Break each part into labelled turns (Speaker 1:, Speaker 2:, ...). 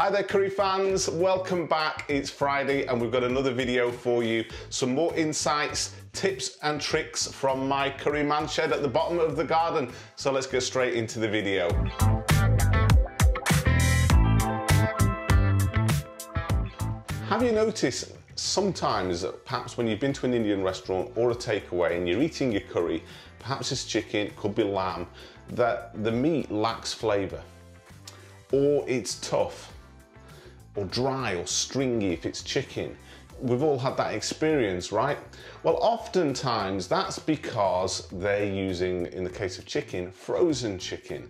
Speaker 1: Hi there curry fans, welcome back. It's Friday and we've got another video for you. Some more insights, tips and tricks from my curry man shed at the bottom of the garden. So let's go straight into the video. Have you noticed sometimes perhaps when you've been to an Indian restaurant or a takeaway and you're eating your curry, perhaps it's chicken, could be lamb, that the meat lacks flavour or it's tough or dry or stringy if it's chicken. We've all had that experience, right? Well, oftentimes that's because they're using, in the case of chicken, frozen chicken.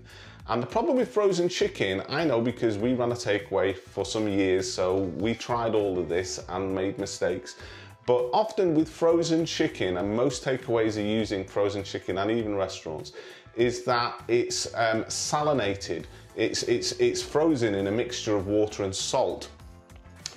Speaker 1: And the problem with frozen chicken, I know because we ran a takeaway for some years, so we tried all of this and made mistakes. But often with frozen chicken, and most takeaways are using frozen chicken and even restaurants, is that it's um, salinated. It's, it's, it's frozen in a mixture of water and salt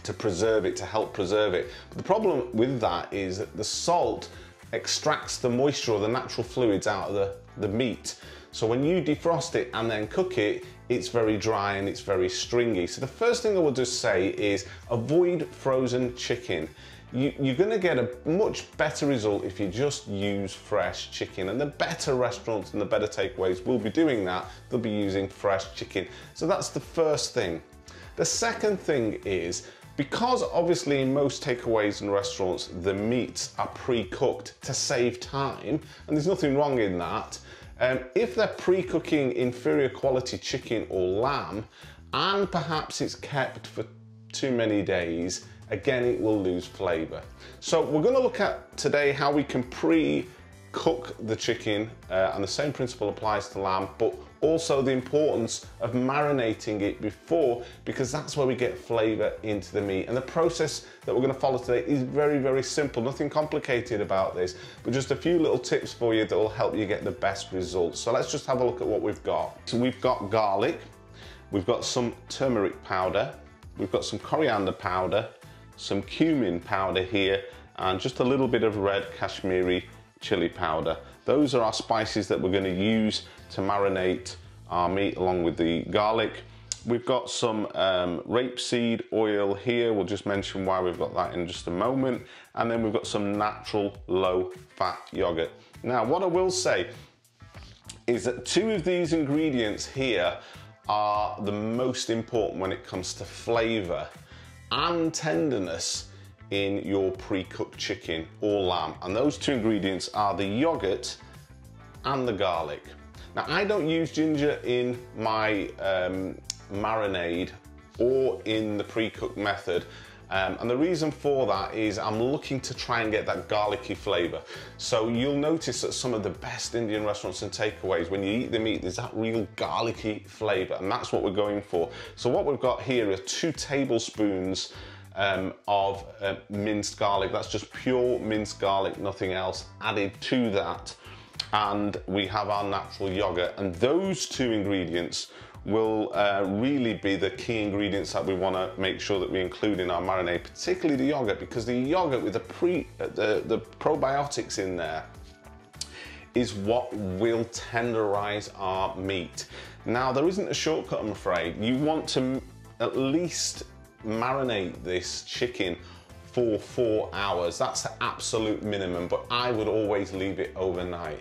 Speaker 1: to preserve it, to help preserve it. But the problem with that is that the salt extracts the moisture or the natural fluids out of the, the meat. So when you defrost it and then cook it, it's very dry and it's very stringy. So the first thing I would just say is avoid frozen chicken. You, are gonna get a much better result if you just use fresh chicken. And the better restaurants and the better takeaways will be doing that. They'll be using fresh chicken. So that's the first thing. The second thing is, because obviously in most takeaways and restaurants, the meats are pre-cooked to save time, and there's nothing wrong in that, um, if they're pre-cooking inferior quality chicken or lamb, and perhaps it's kept for too many days, again, it will lose flavor. So we're gonna look at today how we can pre-cook the chicken, uh, and the same principle applies to lamb, but also the importance of marinating it before, because that's where we get flavor into the meat. And the process that we're gonna follow today is very, very simple. Nothing complicated about this, but just a few little tips for you that will help you get the best results. So let's just have a look at what we've got. So we've got garlic, we've got some turmeric powder, we've got some coriander powder, some cumin powder here, and just a little bit of red Kashmiri chili powder. Those are our spices that we're gonna use to marinate our meat along with the garlic. We've got some um, rapeseed oil here. We'll just mention why we've got that in just a moment. And then we've got some natural low fat yogurt. Now, what I will say is that two of these ingredients here are the most important when it comes to flavor and tenderness in your pre-cooked chicken or lamb. And those two ingredients are the yogurt and the garlic. Now, I don't use ginger in my um, marinade or in the pre-cooked method. Um, and the reason for that is I'm looking to try and get that garlicky flavor. So you'll notice that some of the best Indian restaurants and takeaways, when you eat the meat, there's that real garlicky flavor, and that's what we're going for. So what we've got here are two tablespoons um, of uh, minced garlic. That's just pure minced garlic, nothing else added to that. And we have our natural yogurt. And those two ingredients will uh, really be the key ingredients that we want to make sure that we include in our marinade, particularly the yogurt, because the yogurt with the, pre, uh, the, the probiotics in there is what will tenderize our meat. Now, there isn't a shortcut, I'm afraid. You want to at least marinate this chicken for four hours. That's the absolute minimum, but I would always leave it overnight.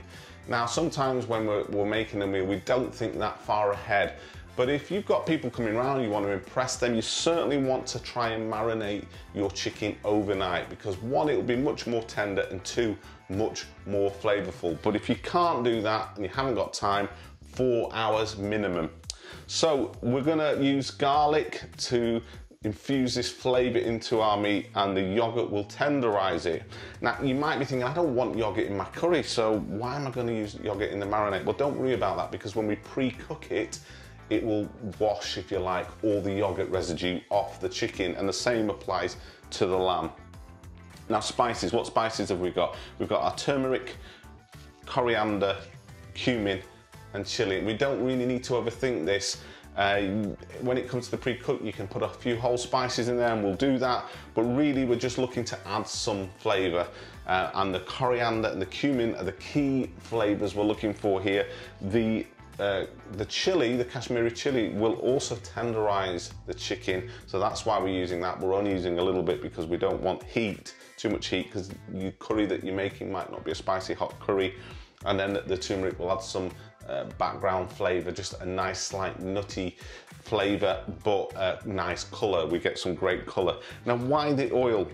Speaker 1: Now, sometimes when we're, we're making a meal, we don't think that far ahead. But if you've got people coming around, you want to impress them, you certainly want to try and marinate your chicken overnight because one, it'll be much more tender and two, much more flavorful. But if you can't do that and you haven't got time, four hours minimum. So we're gonna use garlic to infuse this flavor into our meat and the yogurt will tenderize it. Now, you might be thinking, I don't want yogurt in my curry, so why am I gonna use yogurt in the marinade? Well, don't worry about that because when we pre-cook it, it will wash, if you like, all the yogurt residue off the chicken and the same applies to the lamb. Now, spices, what spices have we got? We've got our turmeric, coriander, cumin, and chili. We don't really need to overthink this. Uh, when it comes to the pre-cook, you can put a few whole spices in there and we'll do that. But really, we're just looking to add some flavor. Uh, and the coriander and the cumin are the key flavors we're looking for here. The uh, the chili, the Kashmiri chili, will also tenderize the chicken. So that's why we're using that. We're only using a little bit because we don't want heat, too much heat, because your curry that you're making might not be a spicy hot curry. And then the turmeric will add some uh, background flavor, just a nice slight nutty flavor, but a nice color. We get some great color. Now, why the oil?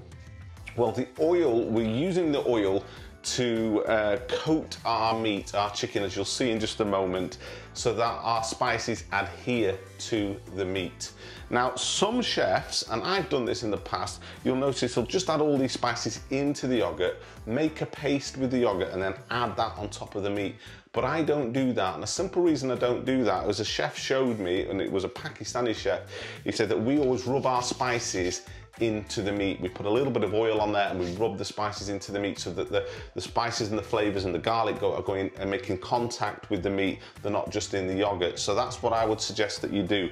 Speaker 1: Well, the oil, we're using the oil to uh, coat our meat, our chicken, as you'll see in just a moment, so that our spices adhere to the meat. Now, some chefs, and I've done this in the past, you'll notice they'll just add all these spices into the yogurt, make a paste with the yogurt, and then add that on top of the meat. But I don't do that, and the simple reason I don't do that a chef showed me, and it was a Pakistani chef, he said that we always rub our spices into the meat. We put a little bit of oil on there and we rub the spices into the meat so that the, the spices and the flavors and the garlic go, are going and making contact with the meat. They're not just in the yogurt. So that's what I would suggest that you do.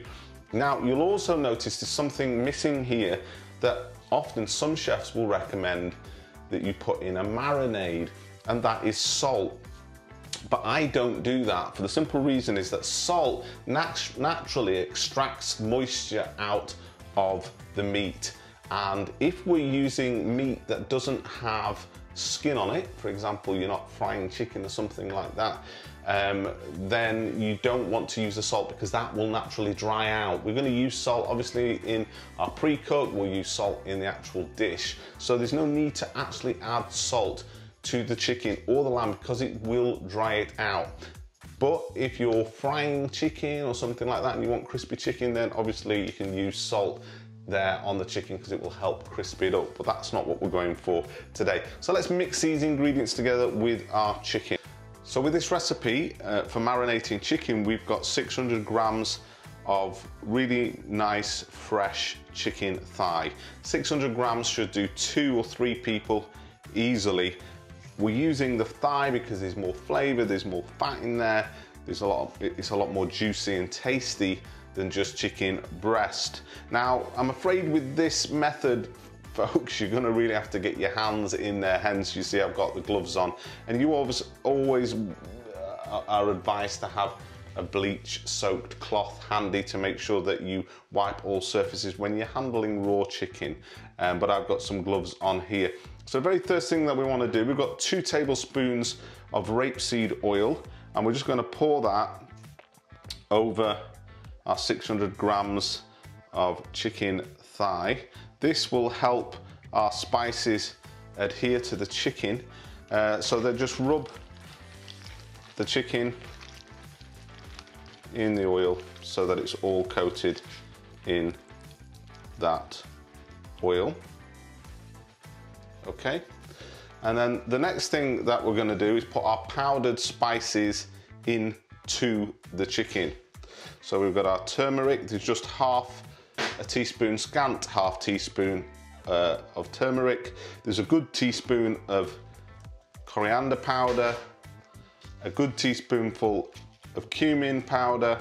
Speaker 1: Now, you'll also notice there's something missing here that often some chefs will recommend that you put in a marinade, and that is salt. But I don't do that for the simple reason is that salt nat naturally extracts moisture out of the meat. And if we're using meat that doesn't have skin on it, for example, you're not frying chicken or something like that, um, then you don't want to use the salt because that will naturally dry out. We're going to use salt obviously in our pre-cook, we'll use salt in the actual dish. So there's no need to actually add salt to the chicken or the lamb because it will dry it out. But if you're frying chicken or something like that and you want crispy chicken, then obviously you can use salt there on the chicken because it will help crisp it up, but that's not what we're going for today. So let's mix these ingredients together with our chicken. So with this recipe uh, for marinating chicken, we've got 600 grams of really nice fresh chicken thigh. 600 grams should do two or three people easily. We're using the thigh because there's more flavor, there's more fat in there, there's a lot of, it's a lot more juicy and tasty than just chicken breast. Now, I'm afraid with this method, folks, you're gonna really have to get your hands in there, hence you see I've got the gloves on. And you always, always uh, are advised to have a bleach soaked cloth handy to make sure that you wipe all surfaces when you're handling raw chicken. Um, but I've got some gloves on here. So the very first thing that we wanna do, we've got two tablespoons of rapeseed oil and we're just gonna pour that over our 600 grams of chicken thigh. This will help our spices adhere to the chicken. Uh, so they just rub the chicken in the oil so that it's all coated in that oil. Okay. And then the next thing that we're gonna do is put our powdered spices into the chicken. So we've got our turmeric, there's just half a teaspoon, scant half teaspoon uh, of turmeric. There's a good teaspoon of coriander powder, a good teaspoonful of cumin powder,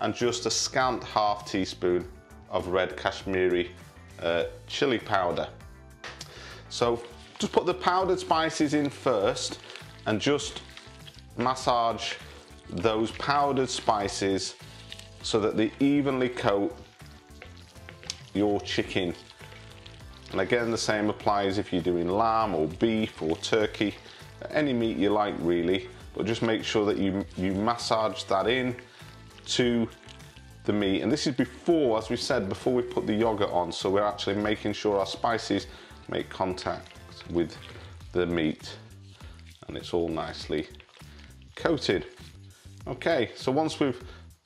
Speaker 1: and just a scant half teaspoon of red Kashmiri uh, chili powder. So just put the powdered spices in first and just massage those powdered spices so that they evenly coat your chicken. And again, the same applies if you're doing lamb or beef or turkey, any meat you like really, but just make sure that you, you massage that in to the meat. And this is before, as we said, before we put the yogurt on. So we're actually making sure our spices make contact with the meat and it's all nicely coated. Okay, so once we've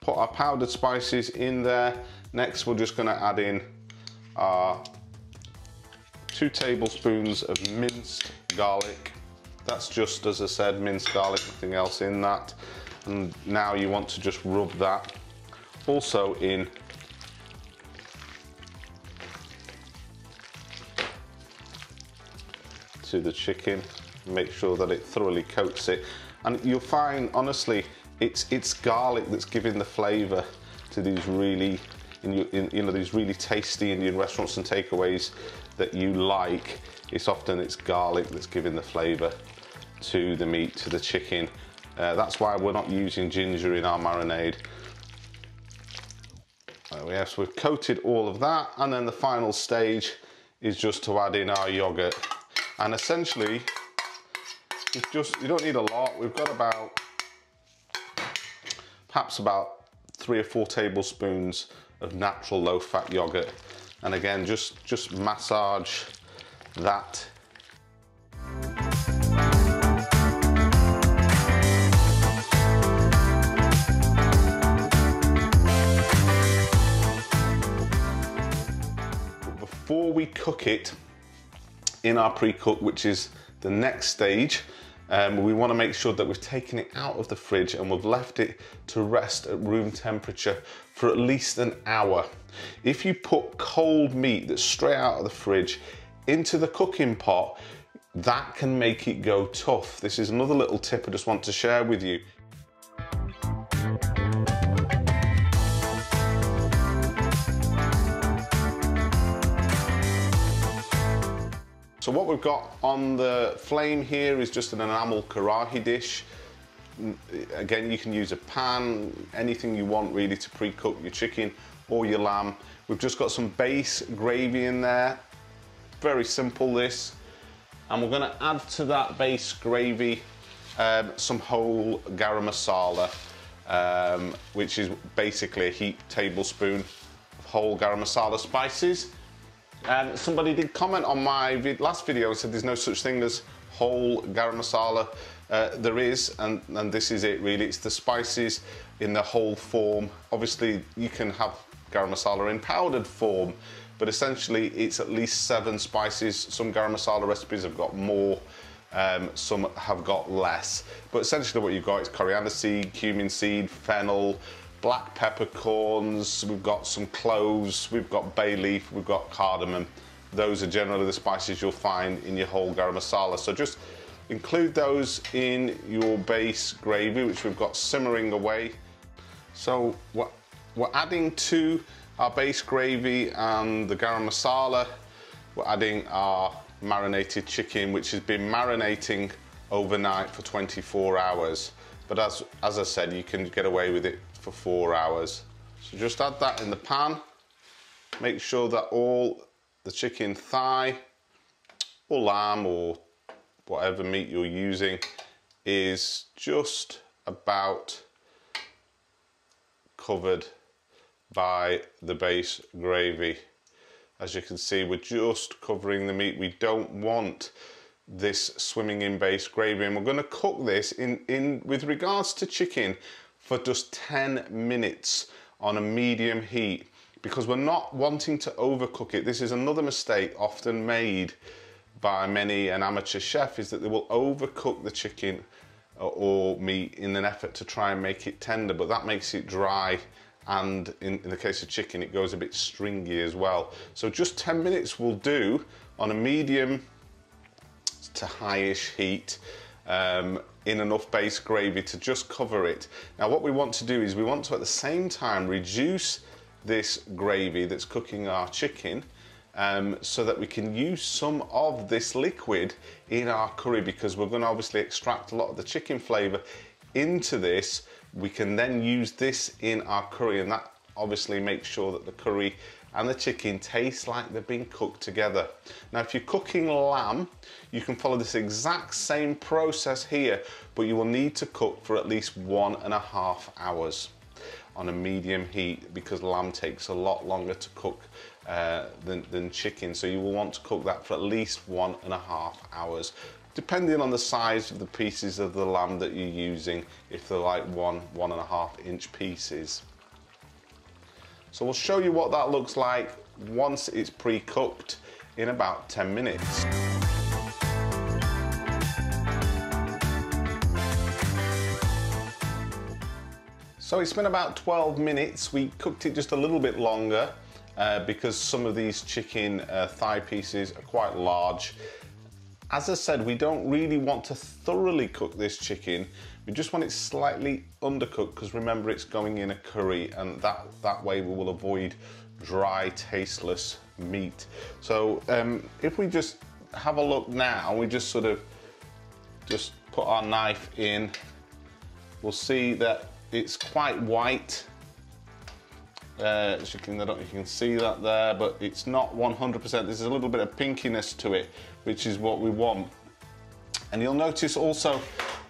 Speaker 1: put our powdered spices in there. Next, we're just gonna add in our two tablespoons of minced garlic. That's just, as I said, minced garlic, nothing else in that. And now you want to just rub that also in to the chicken. Make sure that it thoroughly coats it. And you'll find, honestly, it's it's garlic that's giving the flavour to these really in, in, you know these really tasty Indian restaurants and takeaways that you like. It's often it's garlic that's giving the flavour to the meat, to the chicken. Uh, that's why we're not using ginger in our marinade. There we have, so we've coated all of that, and then the final stage is just to add in our yogurt. And essentially, just you don't need a lot. We've got about perhaps about three or four tablespoons of natural low-fat yogurt. And again, just, just massage that before we cook it in our pre-cook, which is the next stage, um, we want to make sure that we've taken it out of the fridge and we've left it to rest at room temperature for at least an hour. If you put cold meat that's straight out of the fridge into the cooking pot, that can make it go tough. This is another little tip I just want to share with you. So what we've got on the flame here is just an enamel karahi dish. Again, you can use a pan, anything you want really to pre-cook your chicken or your lamb. We've just got some base gravy in there. Very simple this. And we're gonna add to that base gravy um, some whole garam masala, um, which is basically a heaped tablespoon of whole garam masala spices. And somebody did comment on my last video and said there's no such thing as whole garam masala. Uh, there is, and, and this is it really. It's the spices in the whole form. Obviously, you can have garam masala in powdered form, but essentially it's at least seven spices. Some garam masala recipes have got more, um, some have got less. But essentially what you've got is coriander seed, cumin seed, fennel, black peppercorns, we've got some cloves, we've got bay leaf, we've got cardamom. Those are generally the spices you'll find in your whole garam masala. So just include those in your base gravy, which we've got simmering away. So we're, we're adding to our base gravy and the garam masala, we're adding our marinated chicken, which has been marinating overnight for 24 hours. But as, as I said, you can get away with it for four hours. So just add that in the pan. Make sure that all the chicken thigh or lamb or whatever meat you're using is just about covered by the base gravy. As you can see, we're just covering the meat. We don't want this swimming in base gravy and we're going to cook this in, in with regards to chicken for just 10 minutes on a medium heat because we're not wanting to overcook it. This is another mistake often made by many an amateur chef is that they will overcook the chicken or meat in an effort to try and make it tender, but that makes it dry and in, in, the case of chicken, it goes a bit stringy as well. So just 10 minutes will do on a medium to highish heat um, in enough base gravy to just cover it. Now what we want to do is we want to at the same time reduce this gravy that's cooking our chicken um, so that we can use some of this liquid in our curry because we're going to obviously extract a lot of the chicken flavour into this. We can then use this in our curry and that obviously makes sure that the curry and the chicken taste like they've been cooked together. Now, if you're cooking lamb, you can follow this exact same process here, but you will need to cook for at least one and a half hours on a medium heat because lamb takes a lot longer to cook uh, than, than chicken. So you will want to cook that for at least one and a half hours depending on the size of the pieces of the lamb that you're using, if they're like one, one and a half inch pieces. So we'll show you what that looks like once it's pre-cooked in about 10 minutes. So it's been about 12 minutes. We cooked it just a little bit longer uh, because some of these chicken uh, thigh pieces are quite large. As I said, we don't really want to thoroughly cook this chicken we just want it slightly undercooked because remember it's going in a curry and that, that way we will avoid dry, tasteless meat. So um, if we just have a look now, we just sort of just put our knife in we'll see that it's quite white. Uh, can, I don't know if you can see that there, but it's not 100%. There's a little bit of pinkiness to it, which is what we want. And you'll notice also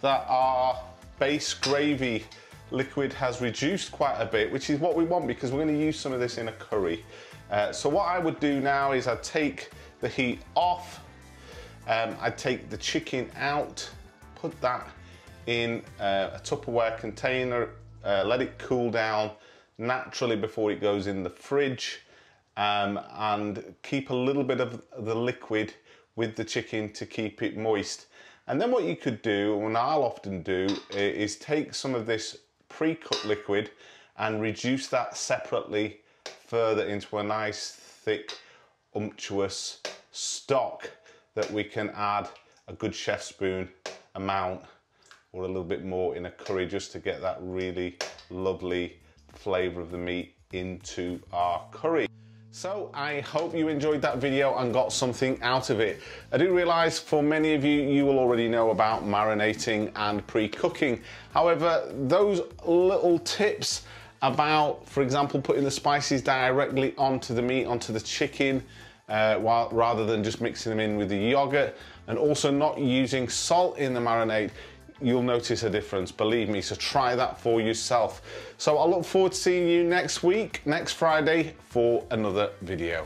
Speaker 1: that our base gravy liquid has reduced quite a bit, which is what we want because we're going to use some of this in a curry. Uh, so what I would do now is I'd take the heat off, um, I'd take the chicken out, put that in uh, a Tupperware container, uh, let it cool down naturally before it goes in the fridge, um, and keep a little bit of the liquid with the chicken to keep it moist. And then what you could do, and I'll often do, is take some of this pre-cut liquid and reduce that separately further into a nice thick umptuous stock that we can add a good chef spoon amount or a little bit more in a curry just to get that really lovely flavour of the meat into our curry. So I hope you enjoyed that video and got something out of it. I do realise for many of you, you will already know about marinating and pre-cooking. However, those little tips about, for example, putting the spices directly onto the meat, onto the chicken, uh, while, rather than just mixing them in with the yogurt, and also not using salt in the marinade, you'll notice a difference, believe me, so try that for yourself. So I look forward to seeing you next week, next Friday, for another video.